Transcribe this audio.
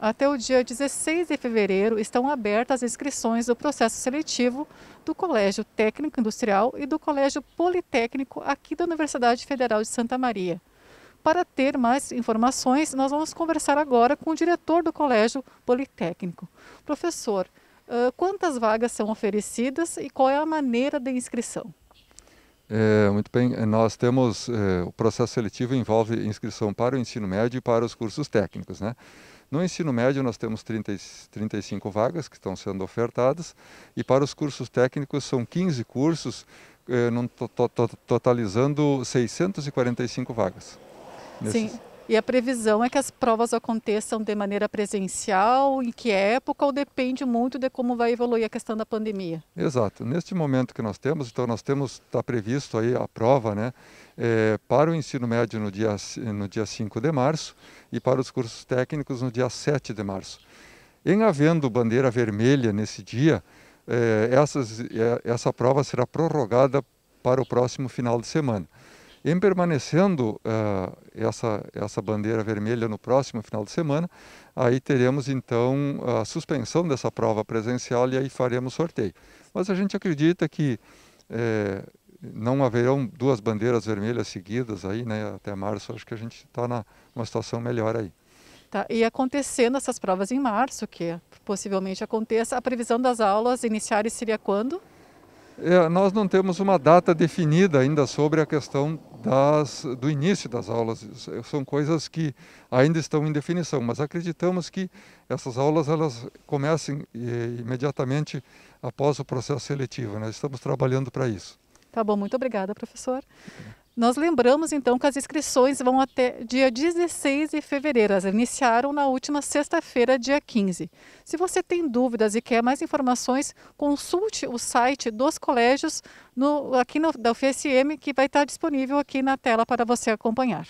Até o dia 16 de fevereiro estão abertas as inscrições do processo seletivo do Colégio Técnico Industrial e do Colégio Politécnico aqui da Universidade Federal de Santa Maria. Para ter mais informações, nós vamos conversar agora com o diretor do Colégio Politécnico. Professor, quantas vagas são oferecidas e qual é a maneira de inscrição? É, muito bem, nós temos, é, o processo seletivo envolve inscrição para o ensino médio e para os cursos técnicos, né? No ensino médio nós temos 30, 35 vagas que estão sendo ofertadas e para os cursos técnicos são 15 cursos, eh, to, to, to, totalizando 645 vagas. Sim. E a previsão é que as provas aconteçam de maneira presencial, em que época, ou depende muito de como vai evoluir a questão da pandemia? Exato. Neste momento que nós temos, então nós temos, está previsto aí a prova, né, é, para o ensino médio no dia, no dia 5 de março e para os cursos técnicos no dia 7 de março. Em havendo bandeira vermelha nesse dia, é, essas, é, essa prova será prorrogada para o próximo final de semana. Em permanecendo uh, essa, essa bandeira vermelha no próximo final de semana, aí teremos então a suspensão dessa prova presencial e aí faremos sorteio. Mas a gente acredita que é, não haverão duas bandeiras vermelhas seguidas aí, né, até março, acho que a gente está numa situação melhor aí. Tá, e acontecendo essas provas em março, que possivelmente aconteça, a previsão das aulas iniciais seria quando? É, nós não temos uma data definida ainda sobre a questão das, do início das aulas. São coisas que ainda estão em definição, mas acreditamos que essas aulas elas comecem eh, imediatamente após o processo seletivo. Nós estamos trabalhando para isso. Tá bom, muito obrigada, professor. Nós lembramos então que as inscrições vão até dia 16 de fevereiro. Elas iniciaram na última sexta-feira, dia 15. Se você tem dúvidas e quer mais informações, consulte o site dos colégios no, aqui no, da UFSM, que vai estar disponível aqui na tela para você acompanhar.